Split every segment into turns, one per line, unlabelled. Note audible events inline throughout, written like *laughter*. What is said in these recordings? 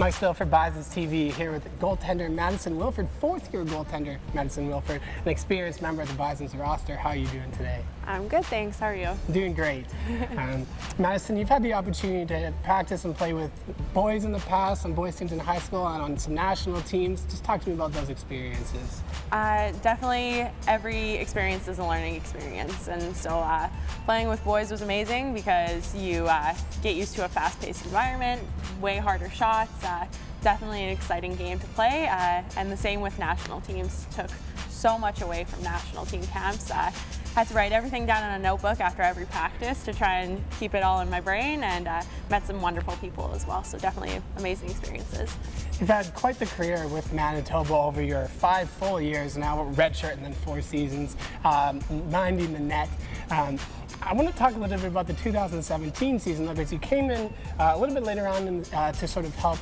Mike Still for Bisons TV here with goaltender Madison Wilford, fourth year goaltender Madison Wilford, an experienced member of the Bisons roster. How are you doing today?
I'm good, thanks. How are you?
Doing great. *laughs* um, Madison, you've had the opportunity to practice and play with boys in the past, on boys teams in high school, and on some national teams. Just talk to me about those experiences.
Uh, definitely every experience is a learning experience. And so uh, playing with boys was amazing because you uh, get used to a fast-paced environment, way harder shots, uh, definitely an exciting game to play. Uh, and the same with national teams. Took so much away from national team camps. Uh, had to write everything down in a notebook after every practice to try and keep it all in my brain and uh, met some wonderful people as well. So definitely amazing experiences.
You've had quite the career with Manitoba over your five full years now, redshirt and then four seasons, um, minding the net. Um, I want to talk a little bit about the 2017 season because you came in uh, a little bit later on in, uh, to sort of help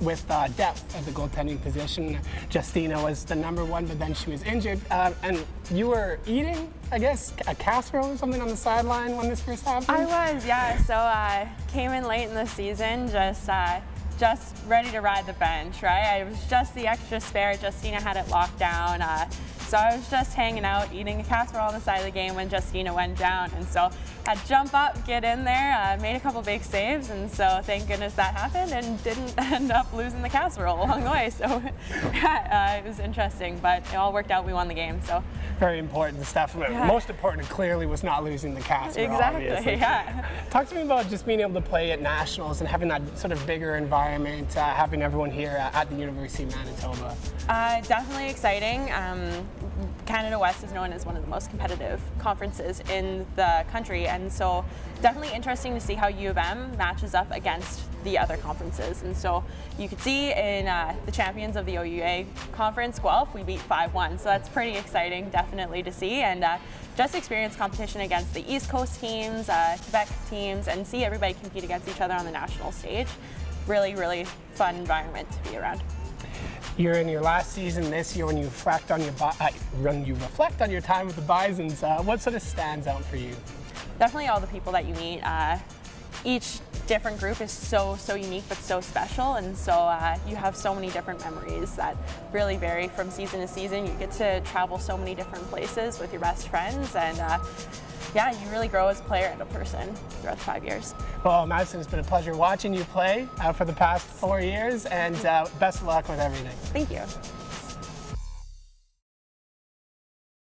with uh, depth at the goaltending position. Justina was the number one, but then she was injured. Uh, and you were eating, I guess, a casserole or something on the sideline when this first happened?
I was, yeah. So I uh, came in late in the season, just uh, just ready to ride the bench, right? I was just the extra spare. Justina had it locked down. Uh, so I was just hanging out, eating a casserole on the side of the game when Justina went down. And so Had jump up, get in there, uh, made a couple big saves. And so thank goodness that happened and didn't *laughs* end up losing the casserole along the way. So *laughs* uh, it was interesting, but it all worked out. We won the game. So
very important stuff. Yeah. Most important, clearly, was not losing the casserole.
Exactly.
Obviously.
Yeah.
Talk to me about just being able to play at nationals and having that sort of bigger environment, uh, having everyone here at the University of Manitoba.
Uh, definitely exciting. Um, Canada West is known as one of the most competitive conferences in the country, and so definitely interesting to see how U of M matches up against the other conferences. And so you could see in uh, the champions of the OUA conference, Guelph, we beat 5-1. So that's pretty exciting, definitely to see, and uh, just experience competition against the East Coast teams, uh, Quebec teams, and see everybody compete against each other on the national stage. Really, really fun environment to be around.
You're in your last season this year when you reflect on your uh, when you reflect on your time with the Bisons. Uh, what sort of stands out for you?
Definitely all the people that you meet. Uh, each different group is so so unique but so special, and so uh, you have so many different memories that really vary from season to season. You get to travel so many different places with your best friends, and uh, yeah, you really grow as a player and a person throughout the five years.
Well, Madison, it's been a pleasure watching you play uh, for the past four years, and uh, best of luck with everything.
Thank you.